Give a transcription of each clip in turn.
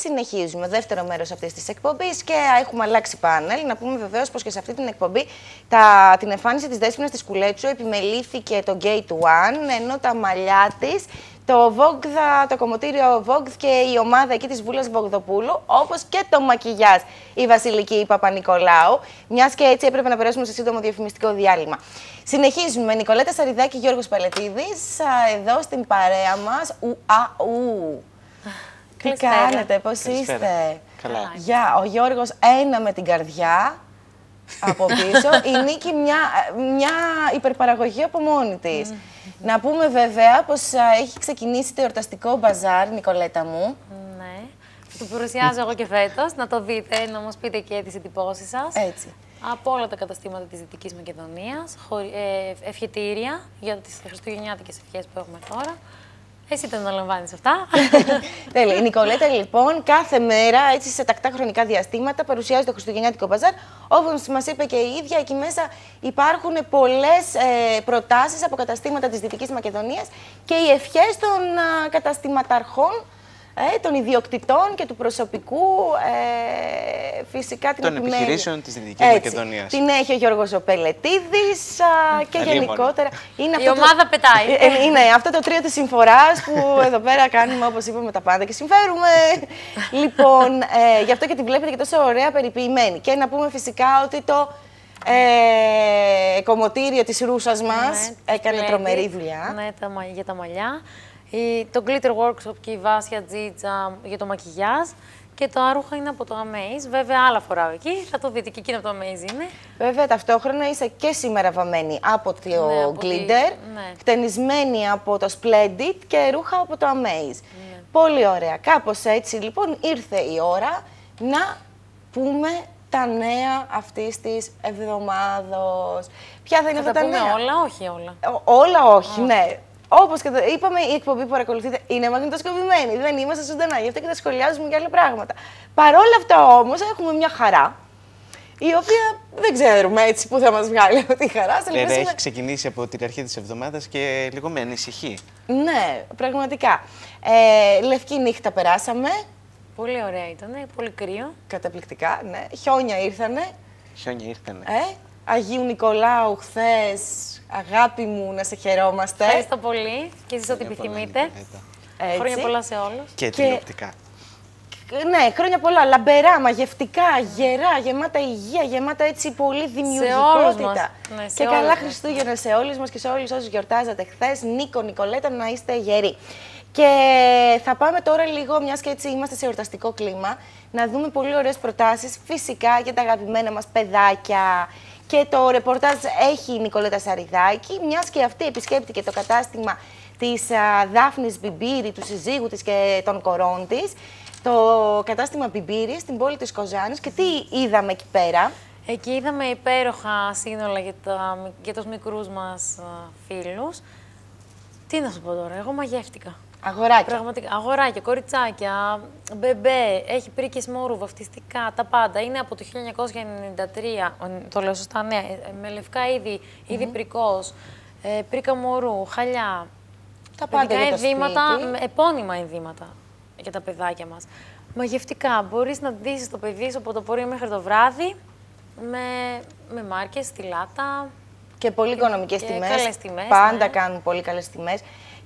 συνεχίζουμε. Δεύτερο μέρος αυτής της εκπομπής και έχουμε αλλάξει πάνελ. Να πούμε βεβαίως πως και σε αυτή την εκπομπή τα, την εμφάνιση της Δέσποινα της Κουλέτσου επιμελήθηκε το Gate One, ενώ τα μαλλιά της το Vogue, το κομμωτήριο Vogue και η ομάδα εκεί της Βούλας Βογδοπούλου, όπως και το μακιγιάζ η Βασιλική Παπα-Νικολάου, μιας και έτσι έπρεπε να περάσουμε σε σύντομο διαφημιστικό διάλειμμα. Συνεχίζουμε. Νικολέτα Σαριδάκη, Γιώργος Πελετίδης, εδώ στην παρέα μας. Ου, α, ου. Τι κάνετε, πώς είστε; Καλά. Γεια, ο Γιώργος ένα με την καρδιά από πίσω. η Νίκη μια, μια υπερπαραγωγή από μόνη της. Να πούμε βέβαια πως έχει ξεκινήσει το εορταστικό μπαζάρ, Νικολέτα μου. Ναι. Το παρουσιάζω εγώ και φέτος. Να το δείτε, να μα πείτε και τις εντυπώσεις σας. Έτσι. Από όλα τα καταστήματα της Δυτικής Μακεδονίας. Ε, ευχετήρια για τις χριστουγεννιάτικες ευχές που έχουμε τώρα. Εσύ το αναλαμβάνεις αυτά. Τέλεια. Η Νικολέτα, λοιπόν, κάθε μέρα, έτσι σε τακτά χρονικά διαστήματα, παρουσιάζει το Χριστουγεννιάτικο Μπαζάρ. Όπως μας είπε και η ίδια, εκεί μέσα υπάρχουν πολλές ε, προτάσεις από καταστήματα της Δυτικής Μακεδονίας και οι ευχές των ε, καταστηματαρχών ε, των ιδιοκτητών και του προσωπικού, ε, φυσικά την Των επιμέλεια. επιχειρήσεων της Δυτικής Μακεδονίας. Την έχει ο Γιώργος Οπελετίδης α, και Αλίμονο. γενικότερα. Είναι Η ομάδα πετάει. Ε, ε, είναι αυτό το τρίο της συμφοράς που εδώ πέρα κάνουμε, όπως είπαμε, τα πάντα και συμφέρουμε. λοιπόν, ε, γι' αυτό και τη βλέπετε και τόσο ωραία περιποιημένη. Και να πούμε φυσικά ότι το ε, κομμωτήριο της ρούσας μας Ναι, έκανε τη τρομερή Lady. δουλειά. Ναι, τα, μα- για τα μαλλιά. Η, το Glitter Workshop και η Βάσια Τζίτσα για το μακιγιάζ. Και το άρούχα είναι από το Amaze. Βέβαια, άλλα φοράω εκεί. Θα το δείτε και εκείνο από το Amaze είναι. Βέβαια, ταυτόχρονα είσαι και σήμερα βαμμένη από το Ναι, από τη- Glitter, ναι. χτενισμένη από το Splendid και ρούχα από το Amaze. Ναι. Πολύ ωραία. Κάπως έτσι, λοιπόν, ήρθε η ώρα να πούμε τα νέα αυτής της εβδομάδος. Ποια θα είναι Θα αυτά τα τα πούμε νέα; όλα, όχι όλα. Ό- Όλα όχι, ναι. Όπως και το είπαμε, η εκπομπή που παρακολουθείτε είναι μαγνητοσκοπημένη. Δεν είμαστε ζωντανά, γι' αυτό και τα σχολιάζουμε για άλλα πράγματα. Παρ' όλα αυτά όμως έχουμε μια χαρά, η οποία δεν ξέρουμε έτσι που θα μας βγάλει από τη χαρά. Σε Βέβαια, ελπίζουμε- έχει ξεκινήσει από την αρχή της εβδομάδας και λίγο με ανησυχεί. Ναι, πραγματικά. Ε, λευκή νύχτα περάσαμε. Πολύ ωραία ήταν, πολύ κρύο. Καταπληκτικά, ναι. Χιόνια ήρθανε. Χιόνια ήρθανε. Ε, Αγίου Νικολάου χθες, αγάπη μου, να σε χαιρόμαστε. Ευχαριστώ πολύ και εσείς ό,τι Χρόνια πολλά, επιθυμείτε. Νικολέτα. Έτσι. Χρόνια πολλά σε όλους. Και Και- τηλεοπτικά. Ναι, χρόνια πολλά. Λαμπερά, μαγευτικά, γερά, γεμάτα υγεία, γεμάτα έτσι πολύ δημιουργικότητα. όλους μας. Ναι, σε και όλους καλά μας. Χριστούγεννα σε όλους μας και σε όλους όσους γιορτάζατε χθες. Νίκο, Νικολέτα, να είστε γεροί. Και θα πάμε τώρα λίγο, μιας και έτσι είμαστε σε εορταστικό κλίμα, να δούμε πολύ ωραίες προτάσεις φυσικά για τα αγαπημένα μας παιδάκια. Και το ρεπορτάζ έχει η Νικολέτα Σαριδάκη, μιας και αυτή επισκέπτηκε το κατάστημα της α, Δάφνης Μπιμπύρη, του συζύγου της και των κορών της, το κατάστημα Μπιμπύρη στην πόλη της Κοζάνης. Και τι είδαμε εκεί πέρα; Εκεί είδαμε υπέροχα σύνολα για, τα, για τους μικρούς μας α, φίλους. Τι να σου πω τώρα, εγώ μαγεύτηκα. Αγοράκια. Πραγματικά, αγοράκια, κοριτσάκια, μπεμπέ, έχει πρίκες μόρου, βαφτιστικά, τα πάντα. Είναι από το 1993, ο- το λέω σωστά, ναι, ε, με λευκά είδη, είδη πρικός, ε, πρίκα μωρού, χαλιά. Τα πάντα Παιδικά για το ενδύματα, σπίτι. με- επώνυμα ενδύματα για τα παιδάκια μας. Μαγευτικά, μπορείς να ντύσεις το παιδί σου από το πρωί μέχρι το βράδυ, με, με μάρκες, στιλάτα, Και πολύ οικονομικές και τιμές. καλές τιμές, Πάντα ναι. κάνουν πολύ καλές τιμές.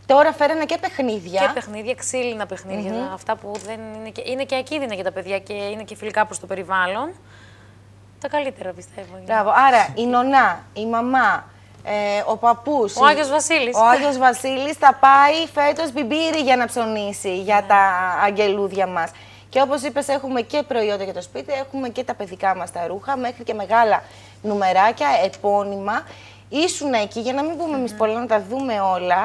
Τώρα φέρανε και παιχνίδια. Και παιχνίδια, ξύλινα παιχνίδια, αυτά που δεν είναι και, είναι και ακίνδυνα για τα παιδιά και είναι και φιλικά προς το περιβάλλον. Τα καλύτερα πιστεύω. είναι. Μπράβο. Άρα η νονά, η μαμά, ε, ο παππούς. Ο Άγιος Βασίλης. Ο Άγιος Βασίλης θα πάει φέτος μπιμπύρι για να ψωνίσει για Ναι. τα αγγελούδια μας. Και όπως είπες έχουμε και προϊόντα για το σπίτι, έχουμε και τα παιδικά μας τα ρούχα, μέχρι και μεγάλα νουμεράκια, επώνυμα. Ήσουν εκεί, για να μην πούμε εμείς πολλά, να τα δούμε όλα.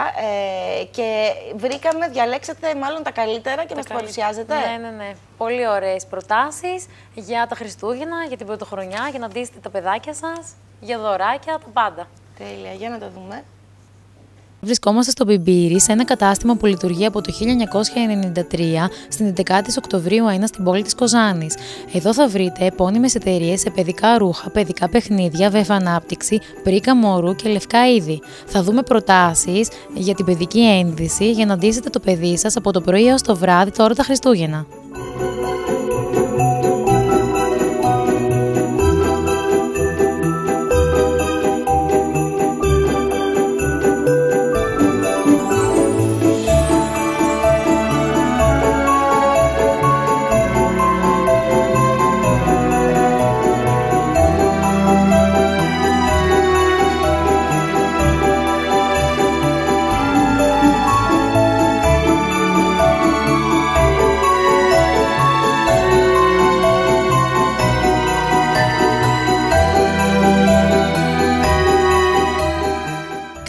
Ε, και βρήκαμε, διαλέξατε μάλλον τα καλύτερα και μας τα παρουσιάζετε. Ναι, ναι, ναι. Πολύ ωραίες προτάσεις για τα Χριστούγεννα, για την πρωτοχρονιά, για να ντύσετε τα παιδάκια σας, για δωράκια, τα πάντα. Τέλεια, για να το δούμε. Βρισκόμαστε στο Μπιμπύρι, σε ένα κατάστημα που λειτουργεί από το 1993 στην 11η Οκτωβρίου 1 στην πόλη της Κοζάνης. Εδώ θα βρείτε επώνυμες εταιρείες σε παιδικά ρούχα, παιδικά παιχνίδια, βεφανάπτυξη, πρίκα μωρού και λευκά είδη. Θα δούμε προτάσεις για την παιδική ένδυση για να ντύσετε το παιδί σας από το πρωί έως το βράδυ τώρα τα Χριστούγεννα.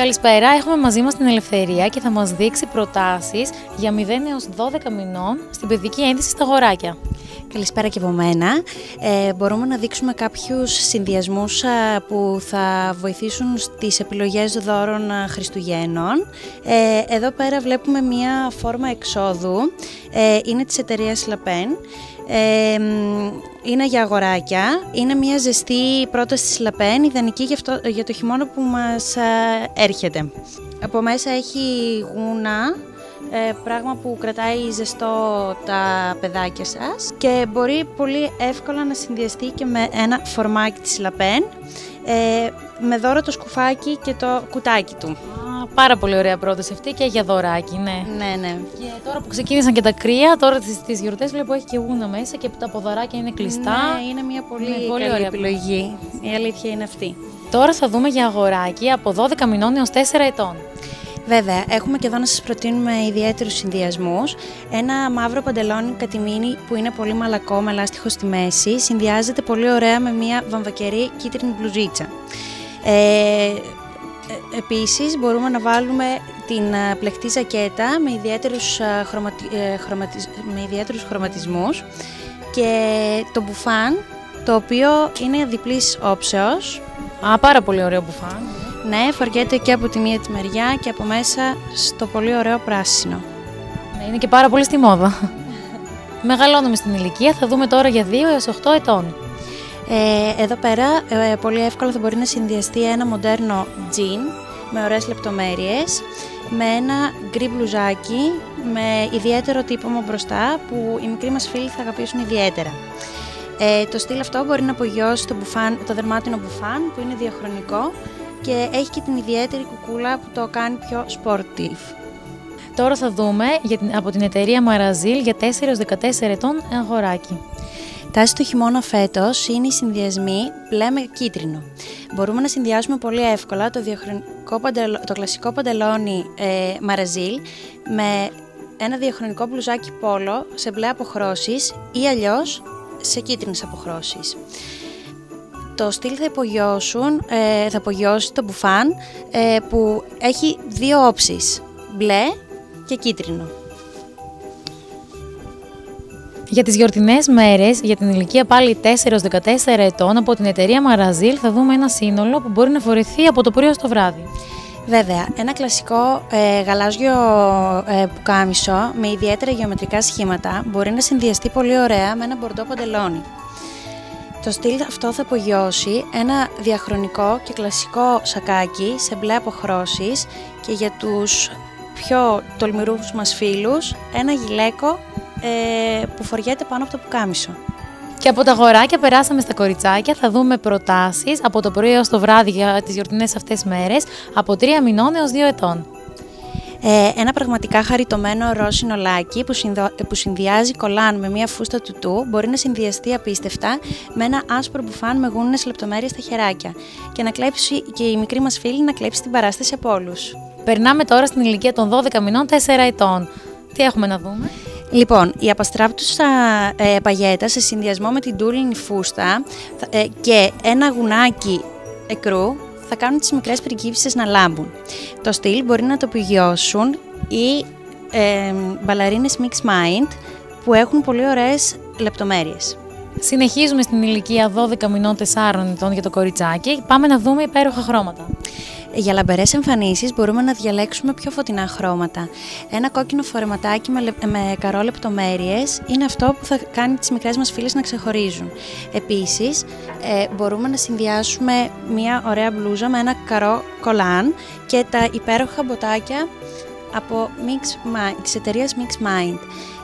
Καλησπέρα, έχουμε μαζί μας την Ελευθερία και θα μας δείξει προτάσεις για 0 έως 12 μηνών στην παιδική ένδυση στα αγοράκια. Καλησπέρα και από μένα. Ε, μπορούμε να δείξουμε κάποιους συνδυασμούς που θα βοηθήσουν στις επιλογές δώρων Χριστουγέννων. Ε, εδώ πέρα βλέπουμε μία φόρμα εξόδου. Ε, είναι της εταιρείας Λαπέν. Ε, είναι για αγοράκια. Είναι μια ζεστή πρόταση της Λαπέν, ιδανική για, αυτό, για το χειμώνα που μας έρχεται. Από μέσα έχει γούνα, ε, πράγμα που κρατάει ζεστό τα παιδάκια σας και μπορεί πολύ εύκολα να συνδυαστεί και με ένα φορμάκι της Λαπέν ε, με δώρο το σκουφάκι και το κουτάκι του. Πάρα πολύ ωραία πρόταση αυτή και για δωράκι, ναι. Ναι, ναι. Και τώρα που ξεκίνησαν και τα κρύα, τώρα τις, τις γιορτές βλέπω έχει και γούνα μέσα και τα ποδαράκια είναι κλειστά. Ναι, είναι μια πολύ, ναι, πολύ ωραία επιλογή. Η αλήθεια είναι αυτή. Τώρα θα δούμε για αγοράκι από 12 μηνών έως 4 ετών. Βέβαια, έχουμε και εδώ να σας προτείνουμε ιδιαίτερους συνδυασμούς. Ένα μαύρο παντελόνι κατημίνι που είναι πολύ μαλακό με λάστιχο στη μέση, συνδυάζεται πολύ ωραία με μια βαμβακερή κίτρινη μπλουζίτσα. Ε, ε επίσης μπορούμε να βάλουμε την ε, πλεκτή ζακέτα με ιδιαίτερους, ε, χρωματι, με ιδιαίτερους χρωματισμούς και το μπουφάν το οποίο είναι διπλής όψεως. Α, πάρα πολύ ωραίο μπουφάν. Ναι, φοριέται και από τη μία τη μεριά και από μέσα στο πολύ ωραίο πράσινο. Ναι, είναι και πάρα πολύ στη μόδα. Μεγαλώνουμε στην ηλικία, θα δούμε τώρα για 2 έως 8 ετών. Ε, εδώ πέρα ε, πολύ εύκολα θα μπορεί να συνδυαστεί ένα μοντέρνο τζιν με ωραίες λεπτομέρειες, με ένα γκρι μπλουζάκι με ιδιαίτερο τύπωμα μπροστά που οι μικροί μας φίλοι θα αγαπήσουν ιδιαίτερα. Ε, το στυλ αυτό μπορεί να απογειώσει το, μπουφάν, το δερμάτινο μπουφάν που είναι διαχρονικό και έχει και την ιδιαίτερη κουκούλα που το κάνει πιο sportive. Τώρα θα δούμε για την, από την εταιρεία Marazil για 4 14 ετών αγοράκι. Τάση του χειμώνα φέτος είναι οι συνδυασμοί μπλε με κίτρινο. Μπορούμε να συνδυάσουμε πολύ εύκολα το, το κλασικό παντελόνι ε, Marazil με ένα διαχρονικό μπλουζάκι πόλο σε μπλε αποχρώσεις ή αλλιώς σε κίτρινες αποχρώσεις το στυλ θα υπογειώσουν, ε, θα απογειώσει το μπουφάν ε, που έχει δύο όψεις, μπλε και κίτρινο. Για τις γιορτινές μέρες, για την ηλικία πάλι 4-14 ετών, από την εταιρεία Marazil θα δούμε ένα σύνολο που μπορεί να φορεθεί από το πρωί στο βράδυ. Βέβαια, ένα κλασικό ε, γαλάζιο ε, πουκάμισο με ιδιαίτερα γεωμετρικά σχήματα μπορεί να συνδυαστεί πολύ ωραία με ένα μπορντό παντελόνι. Το στυλ αυτό θα απογειώσει ένα διαχρονικό και κλασικό σακάκι σε μπλε αποχρώσεις και για τους πιο τολμηρούς μας φίλους ένα γυλαίκο ε, που φοριέται πάνω από το πουκάμισο. Και από τα αγοράκια περάσαμε στα κοριτσάκια, θα δούμε προτάσεις από το πρωί έως το βράδυ για τις γιορτινές αυτές μέρες από 3 μηνών έως 2 ετών. Ε, ένα πραγματικά χαριτωμένο ροζ συνολάκι που, που συνδυάζει κολάν με μια φούστα του μπορεί να συνδυαστεί απίστευτα με ένα άσπρο μπουφάν με γούνες λεπτομέρειες στα χεράκια και να κλέψει και η μικρή μας φίλη να κλέψει την παράσταση από όλους. Περνάμε τώρα στην ηλικία των 12 μηνών 4 ετών. Τι έχουμε να δούμε; Λοιπόν, η απαστράπτουσα ε, παγέτα σε συνδυασμό με την τούλινη φούστα ε, και ένα γουνάκι εκρού θα κάνουν τις μικρές πριγκίψεις να λάμπουν. Το στυλ μπορεί να το πηγιώσουν οι ε, μπαλαρίνες Mix Mind που έχουν πολύ ωραίες λεπτομέρειες. Συνεχίζουμε στην ηλικία 12 μηνών 4 ετών για το κοριτσάκι. Πάμε να δούμε υπέροχα χρώματα. Για λαμπερές εμφανίσεις μπορούμε να διαλέξουμε πιο φωτεινά χρώματα. Ένα κόκκινο φορεματάκι με, με καρό λεπτομέρειε είναι αυτό που θα κάνει τις μικρές μας φίλες να ξεχωρίζουν. Επίσης, ε, μπορούμε να συνδυάσουμε μια ωραία μπλούζα με ένα καρό κολάν και τα υπέροχα μποτάκια από Mix της εταιρείας Mix Mind.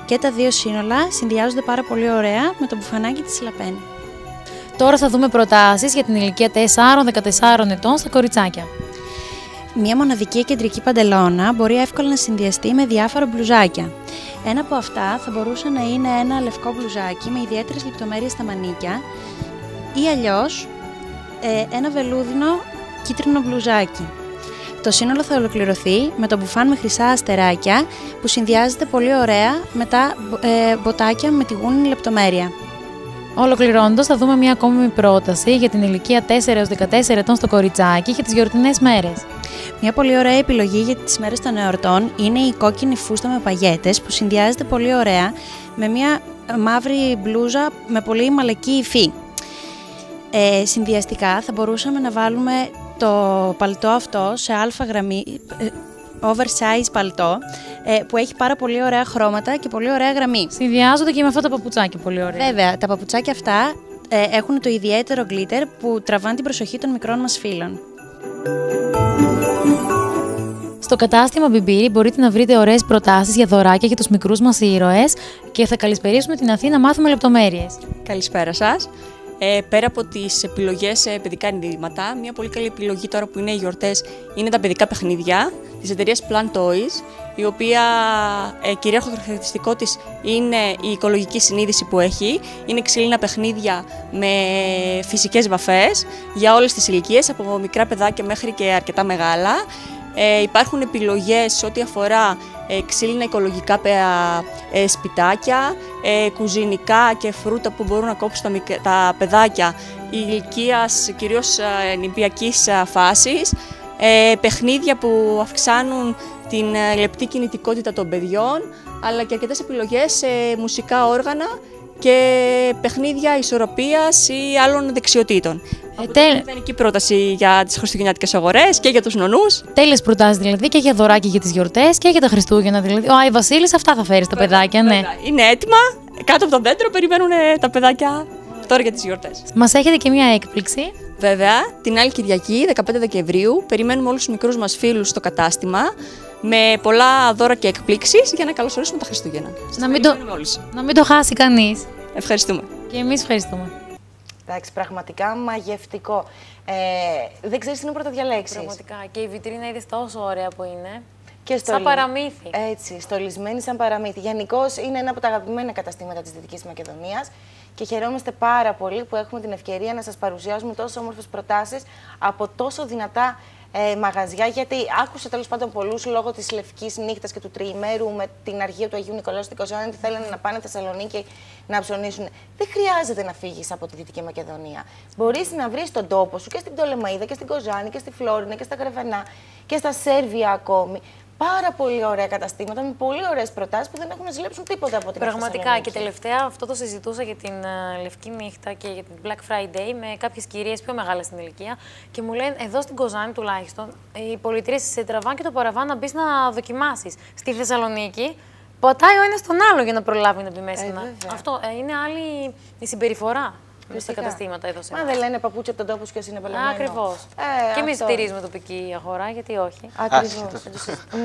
Και τα δύο σύνολα συνδυάζονται πάρα πολύ ωραία με το μπουφανάκι της Λαπένη. Τώρα θα δούμε προτάσεις για την ηλικία 4-14 ετών στα κοριτσάκια. Μία μοναδική κεντρική παντελώνα μπορεί εύκολα να συνδυαστεί με διάφορα μπλουζάκια. Ένα από αυτά θα μπορούσε να είναι ένα λευκό μπλουζάκι με ιδιαίτερες λεπτομέρειες στα μανίκια ή αλλιώς ε, ένα βελούδινο κίτρινο μπλουζάκι. Το σύνολο θα ολοκληρωθεί με το μπουφάν με χρυσά αστεράκια που συνδυάζεται πολύ ωραία με τα ε, μποτάκια με τη γούνινη λεπτομέρεια. Ολοκληρώνοντας, θα δούμε μια ακόμη πρόταση για την ηλικία 4 έως 14 ετών στο κοριτσάκι για τις γιορτινές μέρες. Μια πολύ ωραία επιλογή για τις μέρες των εορτών είναι η κόκκινη φούστα με παγέτες που συνδυάζεται πολύ ωραία με μια μαύρη μπλούζα με πολύ μαλακή υφή. Ε, συνδυαστικά θα μπορούσαμε να βάλουμε το παλτό αυτό σε αλφα γραμμή, ε, oversize παλτό ε, που έχει πάρα πολύ ωραία χρώματα και πολύ ωραία γραμμή. Συνδυάζονται και με αυτά τα παπουτσάκια πολύ ωραία. Βέβαια, τα παπουτσάκια αυτά ε, έχουν το ιδιαίτερο glitter που τραβάνε την προσοχή των μικρών μας φίλων. Στο κατάστημα Μπιμπίρι μπορείτε να βρείτε ωραίες προτάσεις για δωράκια για τους μικρούς μας ήρωες και θα καλησπερίσουμε την Αθήνα να μάθουμε λεπτομέρειες. Καλησπέρα σας. Ε, πέρα από τις επιλογές σε παιδικά ενδύματα, μια πολύ καλή επιλογή τώρα που είναι οι γιορτές είναι τα παιδικά παιχνίδια της εταιρείας Plant Toys, η οποία ε, κυρίαρχο χαρακτηριστικό της είναι η οικολογική συνείδηση που έχει. Είναι ξύλινα παιχνίδια με φυσικές βαφές για όλες τις ηλικίες, από μικρά παιδάκια μέχρι και αρκετά μεγάλα. Ε, υπάρχουν επιλογές ό,τι αφορά ε, ξύλινα οικολογικά ε, σπιτάκια, ε, κουζινικά και φρούτα που μπορούν να κόψουν τα, τα παιδάκια ηλικίας κυρίως ε, νηπιακής φάσης, ε, παιχνίδια που αυξάνουν την λεπτή κινητικότητα των παιδιών, αλλά και αρκετές επιλογές σε μουσικά όργανα και παιχνίδια ισορροπίας ή άλλων δεξιοτήτων. Ε, τέλ... ιδανική πρόταση για τις χριστουγεννιάτικες αγορές και για τους νονούς. Τέλειες προτάσεις δηλαδή και για δωράκι για τις γιορτές και για τα Χριστούγεννα. Δηλαδή. Ο Άι Βασίλης, αυτά θα φέρεις στα παιδάκια, ναι. Είναι έτοιμα. Κάτω από το δέντρο περιμένουν τα παιδάκια τώρα για τις γιορτές. Μας έχετε και μια έκπληξη. Βέβαια, την άλλη Κυριακή, 15 Δεκεμβρίου, περιμένουμε όλους τους μικρούς μας φίλους στο κατάστημα με πολλά δώρα και εκπλήξεις για να καλωσορίσουμε τα Χριστούγεννα. Να μην, το... να μην το χάσει κανείς. Ευχαριστούμε. Και εμείς ευχαριστούμε. Εντάξει, πραγματικά μαγευτικό. Ε, δεν ξέρεις τι είναι πρώτο διαλέξεις. Πραγματικά. Και η βιτρίνα είδες τόσο ωραία που είναι. Και Σαν παραμύθι. Έτσι, στολισμένη σαν παραμύθι. Γενικώς είναι ένα από τα αγαπημένα καταστήματα της Δυτικής Μακεδονίας και χαιρόμαστε πάρα πολύ που έχουμε την ευκαιρία να σας παρουσιάσουμε τόσο όμορφες προτάσεις από τόσο δυνατά ε, μαγαζιά, γιατί άκουσα τέλος πάντων πολλούς λόγω της λευκής νύχτας και του τριημέρου με την αργία του Αγίου Νικολάου στην Κοζάνη ότι θέλανε να πάνε Θεσσαλονίκη να ψωνίσουν. Δεν χρειάζεται να φύγεις από τη Δυτική Μακεδονία. Μπορείς να βρεις τον τόπο σου και στην Πτολεμαίδα και στην Κοζάνη και στη Φλόρινα και στα Γρεβενά και στα Σέρβια ακόμη πάρα πολύ ωραία καταστήματα με πολύ ωραίες προτάσεις που δεν έχουν να ζηλέψουν τίποτα από την Πραγματικά και τελευταία αυτό το συζητούσα για την uh, Λευκή Νύχτα και για την Black Friday με κάποιες κυρίες πιο μεγάλες στην ηλικία και μου λένε εδώ στην Κοζάνη τουλάχιστον οι πολιτρίε σε τραβάνε και το παραβάν να μπεις να δοκιμάσεις. Στη Θεσσαλονίκη πατάει ο ένας τον άλλο για να προλάβει να μπει μέσα. Ε, αυτό ε, είναι άλλη η συμπεριφορά στα καταστήματα εδώ σε Μα δεν λένε παπούτσια από τον τόπο ποιο είναι παλαιμένο. Ακριβώς. Ε, και εμείς στηρίζουμε τοπική αγορά, γιατί όχι. Ακριβώς.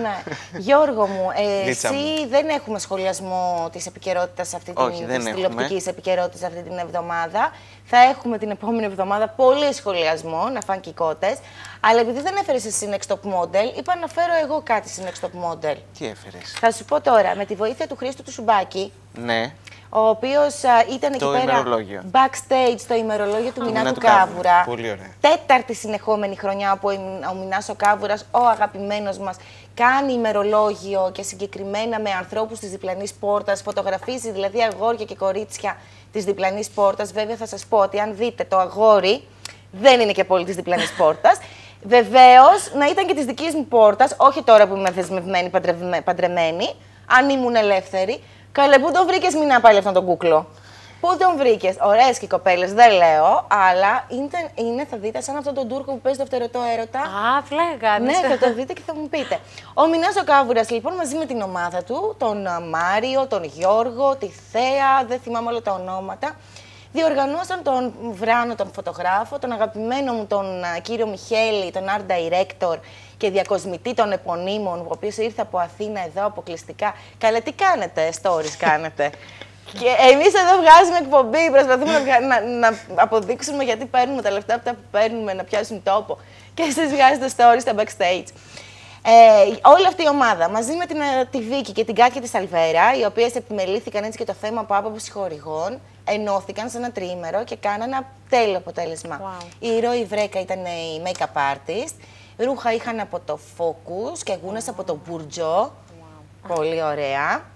ναι. Γιώργο μου, ε, εσύ δεν έχουμε σχολιασμό της επικαιρότητας αυτή την τηλεοπτικής επικαιρότητας αυτή την εβδομάδα. Θα έχουμε την επόμενη εβδομάδα πολύ σχολιασμό, να φάνε κότες. Αλλά επειδή δεν έφερες εσύ Next Top Model, είπα να φέρω εγώ κάτι σε Next Top Model. Τι έφερες; Θα σου πω τώρα, με τη βοήθεια του Χρήστου του Σουμπάκη. Ναι ο οποίος ήταν εκεί πέρα backstage στο ημερολόγιο του Μινά του Κάβουρα. Πολύ ωραία. Τέταρτη συνεχόμενη χρονιά που ο Μινάς ο Κάβουρας, ο αγαπημένος μας, κάνει ημερολόγιο και συγκεκριμένα με ανθρώπους της διπλανής πόρτας, φωτογραφίζει δηλαδή αγόρια και κορίτσια της διπλανής πόρτας. Βέβαια, θα σας πω ότι αν δείτε το αγόρι, δεν είναι και πολύ της διπλανής πόρτας. Βεβαίως, να ήταν και της δικής μου πόρτας, όχι τώρα που είμαι δεσμευμένη, παντρεμένη, αν ήμουν ελεύθερη. Καλέ, πού τον βρήκες, μην πάλι αυτόν τον κούκλο; Πού τον βρήκες, ωραίες και οι κοπέλες, δεν λέω, αλλά είναι, είναι, θα δείτε σαν αυτόν τον Τούρκο που παίζει το φτερωτό έρωτα. Α, φλέγα, ναι. θα το δείτε και θα μου πείτε. Ο Μινάς ο Κάβουρας, λοιπόν, μαζί με την ομάδα του, τον Μάριο, τον Γιώργο, τη Θέα, δεν θυμάμαι όλα τα ονόματα, διοργανώσαν τον Βράνο, τον φωτογράφο, τον αγαπημένο μου τον κύριο Μιχέλη, τον art director και διακοσμητή των επωνύμων, ο οποίος ήρθε από Αθήνα εδώ αποκλειστικά. Καλέ, τι κάνετε, stories κάνετε; Και εμείς εδώ βγάζουμε εκπομπή, προσπαθούμε να, να, να, αποδείξουμε γιατί παίρνουμε τα λεφτά αυτά που παίρνουμε να πιάσουν τόπο. Και εσείς βγάζετε stories στα backstage. Ε, όλη αυτή η ομάδα μαζί με την, ε, τη Βίκη και την Κάτια της Αλβέρα, οι οποίες επιμελήθηκαν έτσι και το θέμα από άποψη χορηγών, ενώθηκαν σε ένα τρίμερο και κάνανε ένα τέλειο αποτέλεσμα. Wow. Η Ροή Βρέκα ήταν η make-up artist, ρούχα είχαν από το Focus και γούνες από το Μπουρτζό. Πολύ ωραία.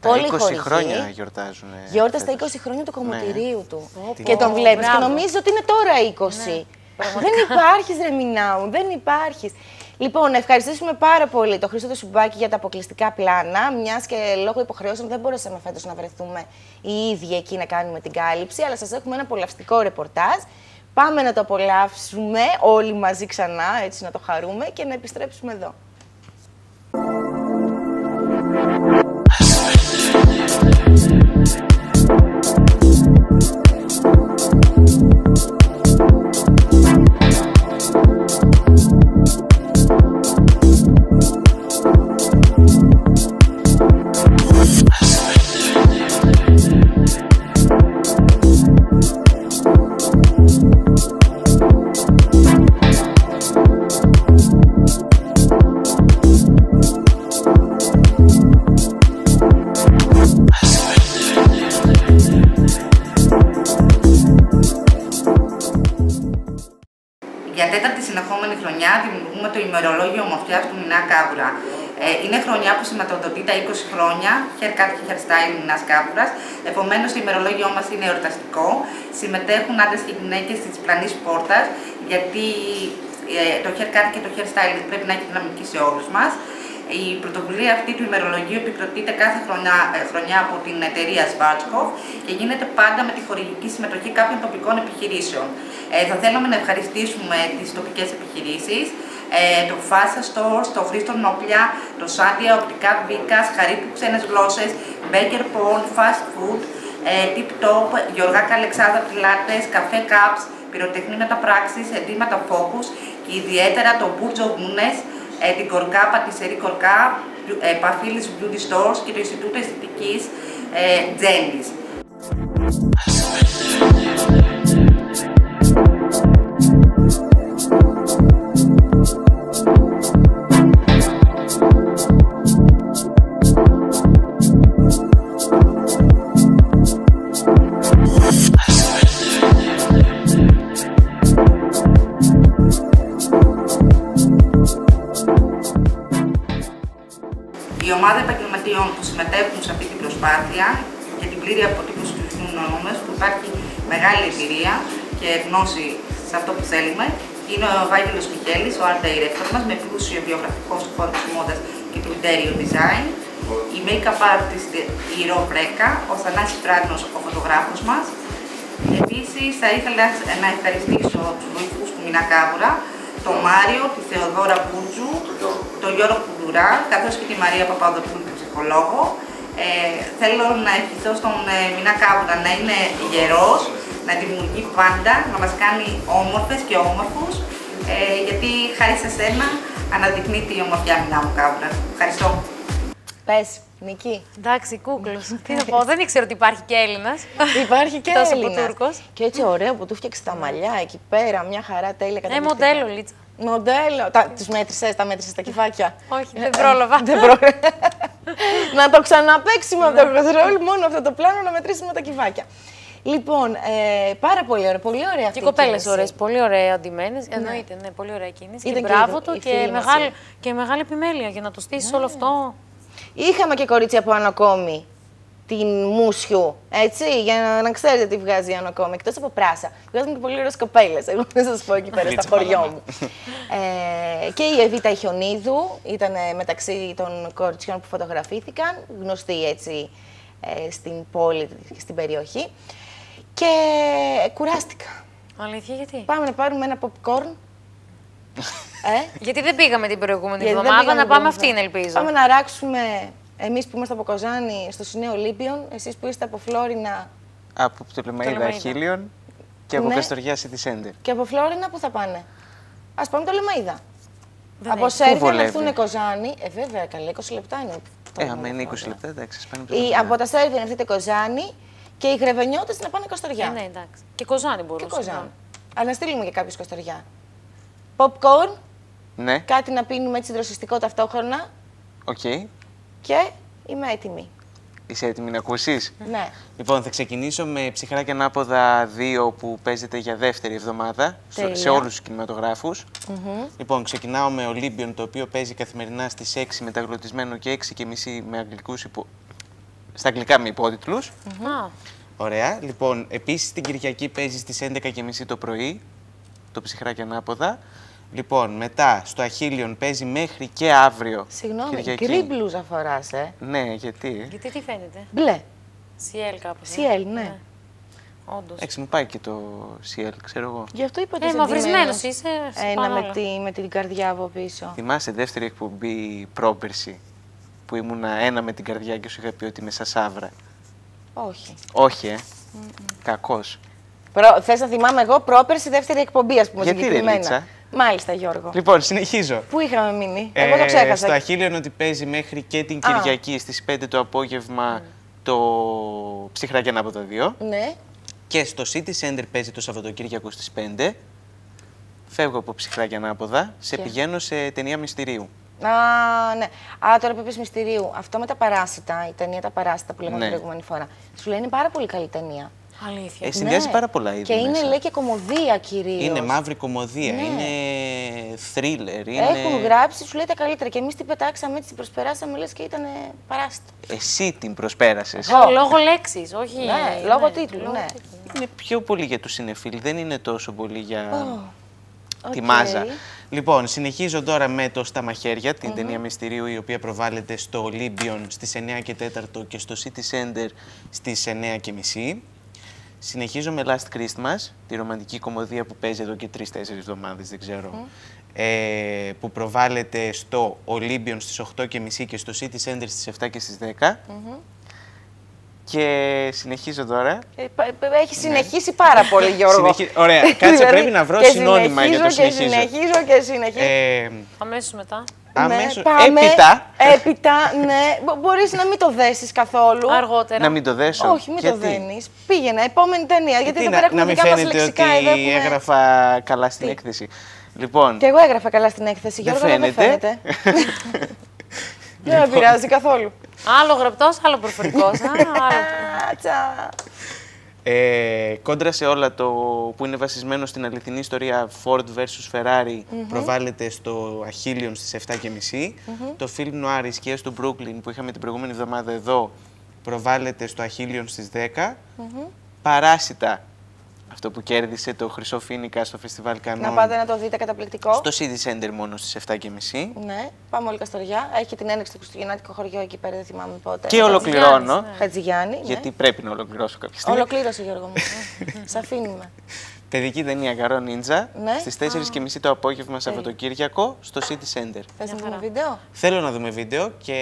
Τα Πολύ 20 χορηγοί. χρόνια γιορτάζουν. Γιόρτασε τα φέτος. 20 χρόνια του κομμωτηρίου του. Τι Και τον πω, βλέπεις και μπράβο. νομίζω ότι είναι τώρα 20. δεν υπάρχεις, ρε Μινάου, δεν υπάρχεις. Λοιπόν, να ευχαριστήσουμε πάρα πολύ τον Χρήστο Σουμπάκη για τα αποκλειστικά πλάνα. Μιας και λόγω υποχρεώσεων δεν μπορέσαμε φέτος να βρεθούμε οι ίδιοι εκεί να κάνουμε την κάλυψη, αλλά σας έχουμε ένα απολαυστικό ρεπορτάζ. Πάμε να το απολαύσουμε όλοι μαζί ξανά, έτσι να το χαρούμε και να επιστρέψουμε εδώ. Ημερολόγιο ομορφιά του Μινά Κάβουρα. Ε, είναι χρονιά που σηματοδοτεί τα 20 χρόνια haircut και hairstyle Μινάς Κάβουρας. Επομένως, το ημερολόγιο μας είναι εορταστικό. Συμμετέχουν άντρες και γυναίκες της πλανής πόρτας, γιατί ε, το haircut και το hairstyle πρέπει να έχει δυναμική σε όλους μας. Η πρωτοβουλία αυτή του ημερολογίου επικροτείται κάθε χρονιά, ε, χρονιά από την εταιρεία Schwarzkopf και γίνεται πάντα με τη χορηγική συμμετοχή κάποιων τοπικών επιχειρήσεων. Ε, θα θέλαμε να ευχαριστήσουμε τις τοπικές επιχειρήσεις, ε, το Fasa Stores, το Βρίστον Νόπλια, το Σάντια Οπτικά Βίκας, Χαρίπου Ξένες Γλώσσες, Baker Paul, Fast Food, ε, Tip Top, Γεωργάκα Αλεξάνδρα Πιλάτες, Καφέ Cups, Πυροτεχνήματα Πράξης, Εντύματα Focus και ιδιαίτερα το Burjo Moonες, ε, την Κορκά, Πατησερή Κορκά, ε, Παφίλης Beauty Stores και το Ινστιτούτο Αισθητικής ε, Τζένις. Πλήρη αποτύπωση του ηθικού νόμου που υπάρχει μεγάλη εμπειρία και γνώση σε αυτό που θέλουμε είναι ο Ευάγγελος Μιχέλης, ο art director μας, με πλούσιο βιογραφικό στον χώρο της μόδας και του interior design, η make-up artist η Ρο Βρέκα, ο Θανάσης Πράγνος, ο φωτογράφος μας. Επίσης, θα ήθελα να ευχαριστήσω τους βοηθούς του Μινά Κάβουρα, τον Μάριο, τη Θεοδόρα Μπούτζου, τον Γιώργο Κουλουρά, καθώς και τη Μαρία Παπαδοπούλου, τον ψυχολόγο. Ε, θέλω να ευχηθώ στον ε, Μινά Κάβουρα να είναι γερός, να δημιουργεί πάντα, να μας κάνει όμορφες και όμορφους, ε, γιατί χάρη σε σένα αναδεικνύεται η ομορφιά Μινά μου Κάβουρα. Ευχαριστώ. Πες, Νική. Εντάξει, κούκλος. Τι να πω, δεν ήξερα ότι υπάρχει και Έλληνας. Υπάρχει και Τόσο Έλληνας. Τούρκος. Και έτσι ωραίο που του φτιάξε τα μαλλιά εκεί πέρα, μια χαρά τέλεια Ε, καταπληκτικά. μοντέλο, Λίτσα. Μοντέλο. Τα, τους μέτρησες, τα μέτρησες τα κυφάκια; Όχι, δεν πρόλαβα. δεν πρόλαβα. να το ξαναπαίξουμε από το κοντρόλ, μόνο αυτό το πλάνο να μετρήσουμε τα κυφάκια. Λοιπόν, ε, πάρα πολύ ωραία, πολύ ωραία αυτή Και η κοπέλες κίνηση. ωραίες, πολύ ωραία αντιμένες. Εννοείται, ναι, πολύ ωραία κίνηση. Ήταν και και μπράβο η- του η και φίλη μας μεγάλη, είναι. και μεγάλη επιμέλεια για να το στήσεις όλο αυτό. Είχαμε και κορίτσια από Ανακόμη την Μούσιου, έτσι, για να, να ξέρετε τι βγάζει η Ανακόμη. Εκτός από πράσα, βγάζουν και πολύ ωραίες κοπέλες, εγώ να σας πω εκεί πέρα στα Λίτσα χωριό Παλαμά. μου. ε, και η Εβίτα Ιχιονίδου ήταν ε, μεταξύ των κοριτσιών που φωτογραφήθηκαν, γνωστή έτσι ε, στην πόλη και στην περιοχή. Και ε, κουράστηκα. Αλήθεια, γιατί; Πάμε να πάρουμε ένα popcorn. ε, Γιατί δεν πήγαμε την προηγούμενη γιατί δεν εβδομάδα, πήγαμε να την πάμε προηγούμενη. αυτήν, ελπίζω. Πάμε να ράξουμε εμείς που είμαστε από Κοζάνη στο Συνέο Ολύμπιον, εσείς που είστε από Φλόρινα Από Πτολεμαίδα Πτολεμαΐδα. Χίλιον και από Ναι. Καστοριά City Center. και από Φλόρινα που θα πάνε; Ας πάμε το Λεμαίδα. Δεν από έχει. Σέρβια να βολεύει; έρθουν Κοζάνη. Ε, βέβαια, καλά, 20 λεπτά είναι. το Ε, άμα είναι 20 μόνο. λεπτά, εντάξει, σπάνε Η, πιο από τα Σέρβια να έρθετε Κοζάνη και οι Γρεβενιώτες να πάνε Καστοριά. Ε, ναι, εντάξει. Και Κοζάνη και μπορούσε. Κοζάνη. Αλλά να στείλουμε και κάποιους Καστοριά. Popcorn, Ναι, κάτι να πίνουμε έτσι δροσιστικό ταυτόχρονα οκ. Και είμαι έτοιμη. Είσαι έτοιμη να ακούσεις; Ναι. Λοιπόν, θα ξεκινήσω με ψυχρά και ανάποδα 2 που παίζεται για δεύτερη εβδομάδα στο- Τέλεια. σε όλους τους κινηματογράφους. Λοιπόν, ξεκινάω με Olympion, το οποίο παίζει καθημερινά στις 6 μεταγλωτισμένο και 6 και μισή με αγγλικούς υπο... στα αγγλικά με υπότιτλους. Α, Ωραία. Λοιπόν, επίσης την Κυριακή παίζει στις 11.30 το πρωί, το ψυχράκι ανάποδα. Λοιπόν, μετά στο Αχίλιον παίζει μέχρι και αύριο. Συγγνώμη, Κυριακή. γκρι μπλούζα φοράς, ε. Ναι, γιατί; γιατί τι φαίνεται; Μπλε. CL κάπως. ε. CL, ναι. Όντως. Εντάξει, μου πάει και το CL, ξέρω εγώ. Γι' αυτό είπα ότι Ε, είσαι μαυρισμένος ντυμένος. είσαι. Ένα πάνω με, όλα. τη, με την καρδιά από πίσω. Θυμάσαι δεύτερη εκπομπή πρόπερση που ήμουνα ένα με την καρδιά και σου είχα πει ότι είμαι σαν σαύρα. Όχι. Όχι, ε. Κακός. Προ... Θες να θυμάμαι εγώ πρόπερση δεύτερη εκπομπή, ας πούμε. Γιατί, ρε, συγκεκριμένα. Λίτσα; Μάλιστα, Γιώργο. Λοιπόν, συνεχίζω. Πού είχαμε μείνει, εγώ το Ε, ξέχασα. στο Αχίλιον ότι παίζει μέχρι και την Α. Κυριακή στις 5 το απόγευμα το ψυχράκι ανάποδα 2. Ναι. Και στο City Center παίζει το Σαββατοκύριακο στις 5. Φεύγω από ψυχράκι ανάποδα, σε Και; πηγαίνω σε ταινία μυστηρίου. Α, ναι. Α, τώρα που είπες μυστηρίου. Αυτό με τα παράσιτα, η ταινία Τα Παράσιτα που λέγαμε Ναι. την προηγούμενη φορά. Σου λέει είναι πάρα πολύ καλή ταινία. Αλήθεια. Ε, συνδυάζει πάρα πολλά είδη Και είναι μέσα. λέει και κωμωδία κυρίως. Είναι μαύρη κωμωδία, Ναι. είναι thriller, είναι... Έχουν γράψει, σου λέει τα καλύτερα. Και εμείς την πετάξαμε έτσι, την προσπεράσαμε, λες και ήταν παράσιτα. Εσύ την προσπέρασες. Εγώ. Λόγω λέξης, όχι. Ναι, λόγω τίτλου, ναι. Είναι πιο πολύ για τους σινεφίλ, δεν είναι τόσο πολύ για τη οκ. μάζα. Λοιπόν, συνεχίζω τώρα με το Στα Μαχαίρια, την ταινία Μυστηρίου, η οποία προβάλλεται στο Olympion στις 9 και 4 και στο City Center στις 9 και μισή. Συνεχίζω με Last Christmas, τη ρομαντική κομμωδία που παίζει εδώ και 3-4 εβδομάδες, δεν ξέρω. Ε, που προβάλλεται στο Olympion στις 8 και μισή και στο City Center στις 7 και στις 10. Και συνεχίζω τώρα. Ε, πα- πα- Έχει συνεχίσει πάρα πολύ, Γιώργο. Συνεχι- Ωραία, κάτσε, Δηλαδή, πρέπει να βρω και συνώνυμα για το συνεχίζω συνεχίζω. Και συνεχίζω και συνεχίζω. Ε, Αμέσως μετά. Αμέσως, Ναι, πάμε. έπειτα, Έπειτα, ναι. Μπο- Μπορείς να μην το δέσεις καθόλου. Αργότερα. να μην το δέσω. Όχι, μην Γιατί; το δένεις. Πήγαινε, επόμενη ταινία. Γιατί Τι, εδώ να, πέρα έχουμε να μην δικά μας φαίνεται ότι λεξικά. Εδώ έχουμε... έγραφα καλά στην Τι; έκθεση. Λοιπόν, Και εγώ έγραφα καλά στην έκθεση, Δεν Γιώργο, αλλά δεν φαίνεται. φαίνεται. Δεν με πειράζει καθόλου. Άλλο γραπτός, άλλο προφορικός. Α, άλλο. Άτσα. ε, κόντρα σε όλα το που είναι βασισμένο στην αληθινή ιστορία Ford vs Ferrari προβάλλεται στο Αχίλιον στις 7.30. Το film Noir, οι σκιές του Brooklyn που είχαμε την προηγούμενη εβδομάδα εδώ προβάλλεται στο Αχίλιον στις 10. Παράσιτα, αυτό που κέρδισε το Χρυσό Φίνικα στο Φεστιβάλ Κανόν. Να πάτε να το δείτε καταπληκτικό. Στο City Center μόνο στις 7.30. Ναι, πάμε όλοι Καστοριά. Έχει και την έναρξη του Χριστουγεννιάτικο χωριό εκεί πέρα, δεν θυμάμαι πότε. Και ολοκληρώνω, Χατζηγιάννη. ναι. γιατί πρέπει να ολοκληρώσω κάποια στιγμή. Ολοκλήρωσε, Γιώργο μου. Σ' αφήνουμε. Παιδική ταινία Γαρό Νίντζα Ναι. στις 4.30 το απόγευμα Σαββατοκύριακο στο City Center. Θες να δούμε βίντεο; Θέλω να δούμε βίντεο και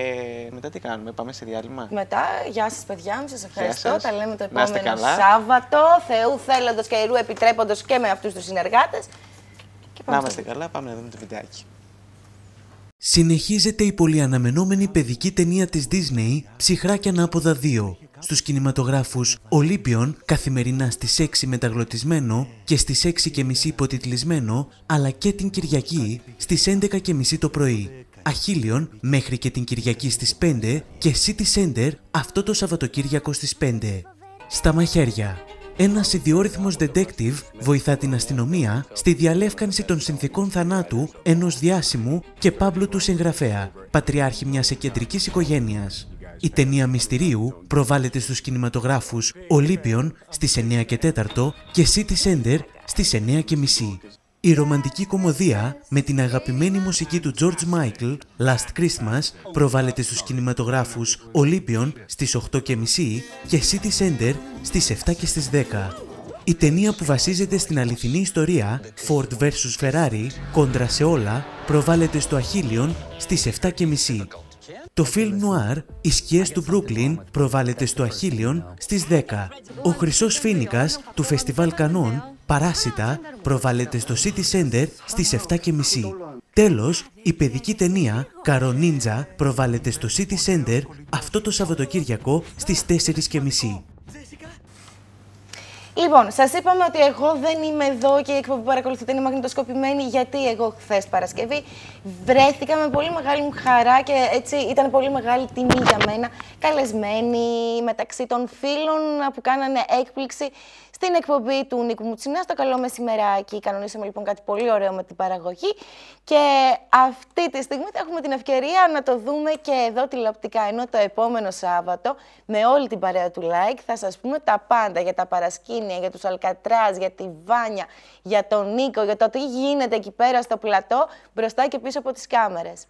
μετά τι κάνουμε, πάμε σε διάλειμμα. Μετά, γεια σας παιδιά μου, σας ευχαριστώ. σας. Τα λέμε το Να είστε επόμενο καλά. Σάββατο. Θεού θέλοντος και ιερού επιτρέποντος και με αυτούς τους συνεργάτες. Και Να πάμε είμαστε καλά, πάμε να δούμε το βιντεάκι. Συνεχίζεται η πολυαναμενόμενη παιδική ταινία της Disney «Ψυχράκια ανάποδα 2» στους κινηματογράφους Olympion καθημερινά στις 6 μεταγλωτισμένο και στις 6 και μισή υποτιτλισμένο αλλά και την Κυριακή στις 11 και μισή το πρωί. Αχίλιον μέχρι και την Κυριακή στις 5 και City Center αυτό το Σαββατοκύριακο στις 5. Στα μαχαίρια. Ένας ιδιόρυθμος detective βοηθά την αστυνομία στη διαλεύκανση των συνθήκων θανάτου ενός διάσημου και πάμπλου συγγραφέα, πατριάρχη μιας εκκεντρικής οικογένειας. Η ταινία Μυστηρίου προβάλλεται στους κινηματογράφους Olympion στις 9 και 4 και City Center στις 9 και μισή. Η ρομαντική κομμωδία με την αγαπημένη μουσική του George Michael, Last Christmas, προβάλλεται στους κινηματογράφους Olympion στις 8 και μισή και City Center στις 7 και στις 10. Η ταινία που βασίζεται στην αληθινή ιστορία Ford vs Ferrari, κόντρα σε όλα, προβάλλεται στο Αχίλιον στις 7 και μισή. Το film noir «Οι σκιές του Brooklyn» προβάλλεται στο Αχίλιον στις 10. Ο Χρυσός Φίνικας του Φεστιβάλ Κανών «Παράσιτα» προβάλλεται στο City Center στις 7.30. Τέλος, η παιδική ταινία «Καρό Νίντζα» προβάλλεται στο City Center αυτό το Σαββατοκύριακο στις 4.30. Λοιπόν, σας είπαμε ότι εγώ δεν είμαι εδώ και η εκπομπή που παρακολουθείτε είναι μαγνητοσκοπημένη, γιατί εγώ χθες Παρασκευή βρέθηκα με πολύ μεγάλη μου χαρά και έτσι ήταν πολύ μεγάλη τιμή για μένα. Καλεσμένη μεταξύ των φίλων που κάνανε έκπληξη στην εκπομπή του Νίκου Μουτσινά. Στο καλό μεσημεράκι κανονίσαμε λοιπόν κάτι πολύ ωραίο με την παραγωγή. Και αυτή τη στιγμή θα έχουμε την ευκαιρία να το δούμε και εδώ τηλεοπτικά. Ενώ το επόμενο Σάββατο με όλη την παρέα του like θα σας πούμε τα πάντα για τα παρασκήνια για τους αλκατράς, για τη Βάνια, για τον Νίκο, για το τι γίνεται εκεί πέρα στο πλατό, μπροστά και πίσω από τις κάμερες.